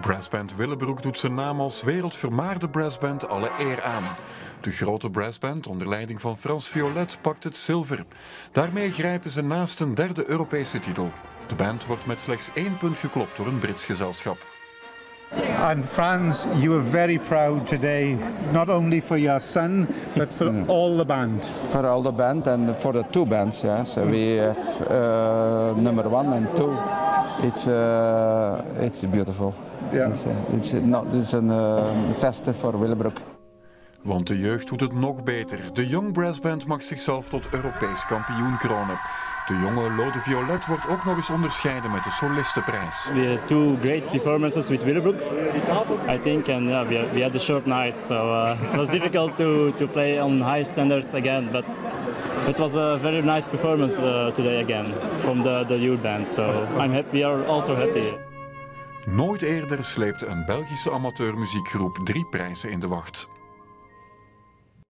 Brassband Willebroek doet zijn naam als wereldvermaarde brassband alle eer aan. De grote brassband onder leiding van Frans Violet pakt het zilver. Daarmee grijpen ze naast een derde Europese titel. De band wordt met slechts één punt geklopt door een Brits gezelschap. And Franz, you were very proud today, not only for your son, but for all the band. for all the band and for the two bands. Yeah, so we have uh, number one and two. It's uh, it's beautiful. Yeah. It's, uh, it's not it's an uh, festival for Willebroek. Want de jeugd doet het nog beter. De Young Brass Band mag zichzelf tot Europees kampioen kronen. De jonge Lode Violet wordt ook nog eens onderscheiden met de solistenprijs. We had two great performances with Willebroek, I think, and yeah, we, we had a short night, so uh, it was difficult to, to play on high standard again, but it was a very nice performance uh, today again from the, the youth band, so I'm happy, we are also happy. Nooit eerder sleepte een Belgische amateurmuziekgroep drie prijzen in de wacht.